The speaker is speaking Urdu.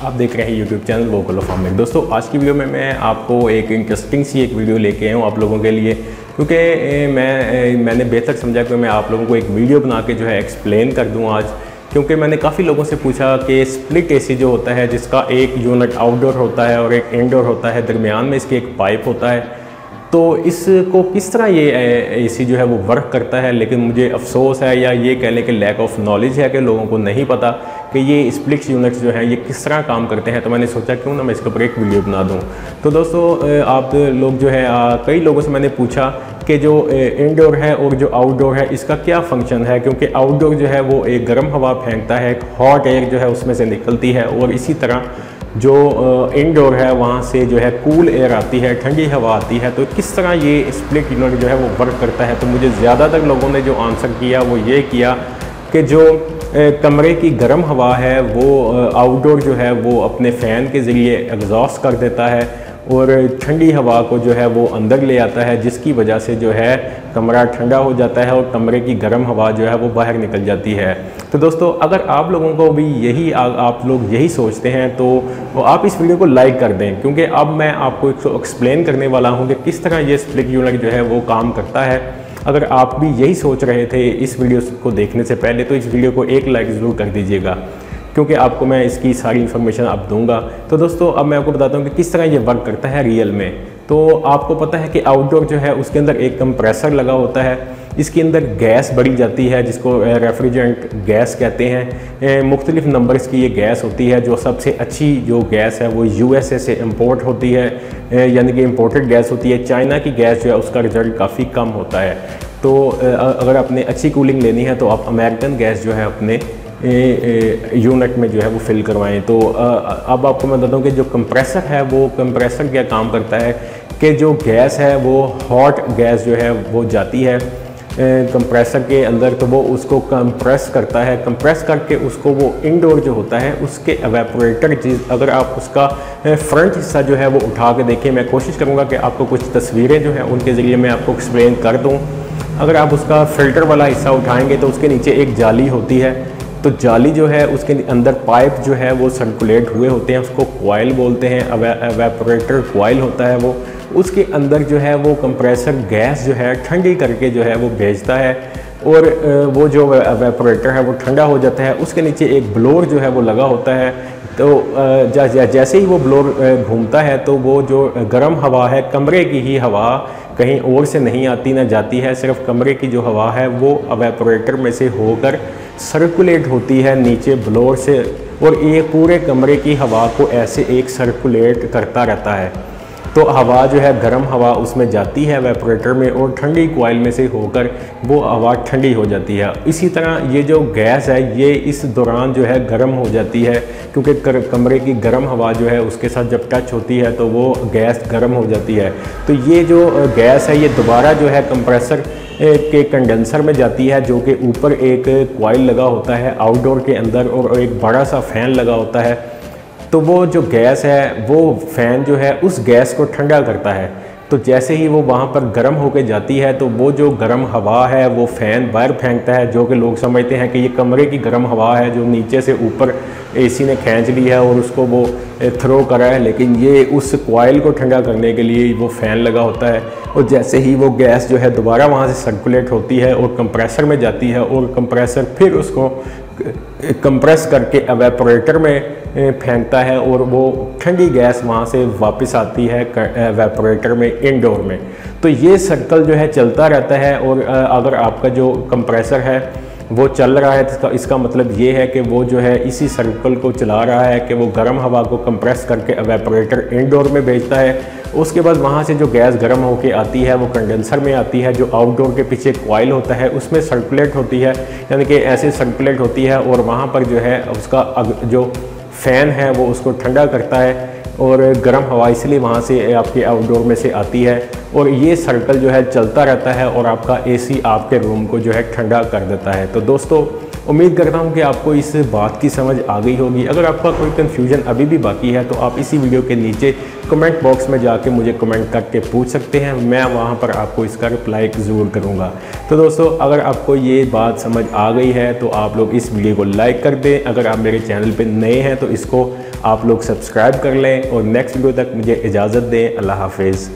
آپ دیکھ رہے ہیں یوٹیوب چینل ووکل فارمنگ دوستو، آج کی ویڈیو میں میں آپ کو ایک انٹرسٹنگ سی ایک ویڈیو لے کے آیا ہوں آپ لوگوں کے لیے۔ کیونکہ میں میں نے بہتر سمجھا کہ میں آپ لوگوں کو ایک ویڈیو بنا کے جو ہے ایکسپلین کر دوں آج۔ کیونکہ میں نے کافی لوگوں سے پوچھا کہ سپلٹ اے سی جو ہوتا ہے، جس کا ایک یونٹ آؤٹ ڈور ہوتا ہے اور ایک انڈور ہوتا ہے، درمیان میں اس کے ایک پائپ ہوتا ہے۔ تو اس کو کس طرح یہ، اے سی جو ہے وہ ورک کرتا ہے؟ لیکن مجھے افسوس ہے یا یہ کہہ لیں کہ لیک آف نالج ہے کہ لوگوں کو نہیں پتا۔ کہ یہ اسپلکس یونٹس جو ہیں، یہ کس طرح کام کرتے ہیں؟ تو میں نے سوچا، کیوں نہ میں اس کے اوپر ایک ویڈیو بنا دوں؟ تو دوستو آپ لوگ جو ہے کئی لوگوں سے میں نے پوچھا کہ جو انڈور ہے اور جو آؤٹ ڈور ہے، اس کا کیا فنکشن ہے؟ کیونکہ آؤٹ ڈور جو ہے، وہ ایک گرم ہوا پھینکتا ہے، ایک ہاٹ ایئر جو ہے، اس میں سے نکلتی ہے اور اسی طرح جو انڈور ہے، وہاں سے جو ہے کول ایئر آتی ہے، ٹھنڈی ہوا آتی ہے، تو کس طرح یہ اسپلٹ یونٹ جو ہے، وہ ورک کرتا ہے؟ تو مجھے زیادہ تر لوگوں نے جو آنسر کیا، وہ یہ کیا کہ جو کمرے کی گرم ہوا ہے، وہ آؤٹ ڈور جو ہے، وہ اپنے فین کے ذریعے ایگزاسٹ کر دیتا ہے اور ٹھنڈی ہوا کو جو ہے، وہ اندر لے آتا ہے، جس کی وجہ سے جو ہے کمرہ ٹھنڈا ہو جاتا ہے اور کمرے کی گرم ہوا جو ہے، وہ باہر نکل جاتی ہے۔ تو دوستو، اگر آپ لوگوں کو بھی یہی آپ لوگ یہی سوچتے ہیں، تو آپ اس ویڈیو کو لائک کر دیں۔ کیونکہ اب میں آپ کو ایکسپلین کرنے والا ہوں کہ کس طرح یہ سپلک یونٹ جو ہے، وہ کام کرتا ہے۔ اگر آپ بھی یہی سوچ رہے تھے اس ویڈیو کو دیکھنے سے پہلے، تو اس ویڈیو کو ایک لائک ضرور کر دیجیے گا، کیونکہ آپ کو میں اس کی ساری انفارمیشن اب دوں گا۔ تو دوستو، اب میں آپ کو بتاتا ہوں کہ کس طرح یہ ورک کرتا ہے ریئل میں۔ تو آپ کو پتہ ہے کہ آؤٹ ڈور جو ہے، اس کے اندر ایک کمپریسر لگا ہوتا ہے۔ اس کے اندر گیس بڑی جاتی ہے، جس کو ریفریجرنٹ گیس کہتے ہیں۔ مختلف نمبرز کی یہ گیس ہوتی ہے، جو سب سے اچھی جو گیس ہے، وہ یو ایس اے سے امپورٹ ہوتی ہے۔ یعنی کہ امپورٹڈ گیس ہوتی ہے۔ چائنا کی گیس جو ہے، اس کا رزلٹ کافی کم ہوتا ہے۔ تو اگر آپ نے اچھی کولنگ لینی ہے، تو آپ امریکن گیس جو ہے، اپنے یونٹ میں جو ہے، وہ فل کروائیں۔ تو اب آپ کو میں بتاتا ہوں کہ جو کمپریسر ہے، وہ کمپریسر کیا کام کرتا ہے؟ کہ جو گیس ہے، وہ ہاٹ گیس جو ہے، وہ جاتی ہے۔ کمپریسر کے اندر تو وہ اس کو کمپریس کرتا ہے. کمپریس کر کے اس کو وہ انڈور جو ہوتا ہے، اس کے ایویپوریٹر چیز، اگر آپ اس کا فرنٹ حصہ جو ہے وہ اٹھا کے دیکھیں، میں کوشش کروں گا کہ آپ کو کچھ تصویریں جو ہیں ان کے ذریعے میں آپ کو ایکسپلین کر دوں۔ اگر آپ اس کا فلٹر والا حصہ اٹھائیں گے تو اس کے نیچے ایک جالی ہوتی ہے۔ تو جالی جو ہے، اس کے اندر پائپ جو ہے، وہ سرکولیٹ ہوئے ہوتے ہیں، اس کو کوائل بولتے ہیں ایویپوریٹر کوائل ہوتا ہے وہ۔ اس کے اندر جو ہے، وہ کمپریسر گیس جو ہے، ٹھنڈی کر کے جو ہے، وہ بھیجتا ہے۔ اور وہ جو ایویپوریٹر ہے، وہ ٹھنڈا ہو جاتا ہے۔ اس کے نیچے ایک بلور جو ہے، وہ لگا ہوتا ہے۔ تو جیسے ہی وہ بلور گھومتا ہے تو وہ جو گرم ہوا ہے، کمرے کی ہی ہوا کہیں اور سے نہیں آتی، نہ جاتی ہے، صرف کمرے کی جو ہوا ہے وہ ایویپوریٹر میں سے ہو کر سرکولیٹ ہوتی ہے نیچے بلور سے اور یہ پورے کمرے کی ہوا کو ایسے ایک سرکولیٹ کرتا رہتا ہے۔ تو ہوا جو ہے گرم ہوا اس میں جاتی ہے ویپوریٹر میں اور ٹھنڈی کوائل میں سے ہو کر وہ ہوا ٹھنڈی ہو جاتی ہے۔ اسی طرح یہ جو گیس ہے یہ اس دوران جو ہے گرم ہو جاتی ہے کیونکہ کمرے کی گرم ہوا جو ہے اس کے ساتھ جب ٹچ ہوتی ہے تو وہ گیس گرم ہو جاتی ہے۔ تو یہ جو گیس ہے یہ دوبارہ جو ہے کمپریسر کے کنڈنسر میں جاتی ہے جو کہ اوپر ایک کوائل لگا ہوتا ہے آؤٹ ڈور کے اندر اور ایک بڑا سا فین لگا ہوتا ہے۔ تو وہ جو گیس ہے، وہ فین جو ہے، اس گیس کو ٹھنڈا کرتا ہے۔ تو جیسے ہی وہ وہاں پر گرم ہو کے جاتی ہے، تو وہ جو گرم ہوا ہے، وہ فین باہر پھینکتا ہے، جو کہ لوگ سمجھتے ہیں کہ یہ کمرے کی گرم ہوا ہے، جو نیچے سے اوپر اے سی نے کھینچ لی ہے اور اس کو وہ تھرو کرا ہے۔ لیکن یہ اس کوائل کو ٹھنڈا کرنے کے لیے وہ فین لگا ہوتا ہے۔ اور جیسے ہی وہ گیس جو ہے دوبارہ وہاں سے سرکولیٹ ہوتی ہے اور کمپریسر میں جاتی ہے اور کمپریسر پھر اس کو کمپریس کر کے ایویپوریٹر میں پھینکتا ہے اور وہ ٹھنڈی گیس وہاں سے واپس آتی ہے ایویپوریٹر میں انڈور میں تو یہ سرکل جو ہے چلتا رہتا ہے اور اگر آپ کا جو کمپریسر ہے وہ چل رہا ہے اس کا مطلب یہ ہے کہ وہ جو ہے اسی سرکل کو چلا رہا ہے کہ وہ گرم ہوا کو کمپریس کر کے ایویپوریٹر انڈور میں بھیجتا ہے۔ اس کے بعد وہاں سے جو گیس گرم ہو کے آتی ہے، وہ کنڈنسر میں آتی ہے، جو آؤٹ ڈور کے پیچھے کوائل ہوتا ہے، اس میں سرکولیٹ ہوتی ہے۔ یعنی کہ ایسے سرکولیٹ ہوتی ہے اور وہاں پر جو ہے، اس کا جو فین ہے، وہ اس کو ٹھنڈا کرتا ہے۔ اور گرم ہوا اس لیے وہاں سے آپ کے آؤٹ ڈور میں سے آتی ہے اور یہ سرکل جو ہے چلتا رہتا ہے اور آپ کا اے سی آپ کے روم کو جو ہے ٹھنڈا کر دیتا ہے۔ تو دوستو امید کرتا ہوں کہ آپ کو اس بات کی سمجھ آ گئی ہوگی۔ اگر آپ کا کوئی کنفیوژن ابھی بھی باقی ہے، تو آپ اسی ویڈیو کے نیچے کمنٹ باکس میں جا کے مجھے کمنٹ کر کے پوچھ سکتے ہیں۔ میں وہاں پر آپ کو اس کا رپلائی ضرور کروں گا۔ تو دوستو، اگر آپ کو یہ بات سمجھ آ گئی ہے، تو آپ لوگ اس ویڈیو کو لائک کر دیں۔ اگر آپ میرے چینل پہ نئے ہیں، تو اس کو آپ لوگ سبسکرائب کر لیں۔ اور نیکسٹ ویڈیو تک مجھے اجازت دیں۔ اللہ حافظ۔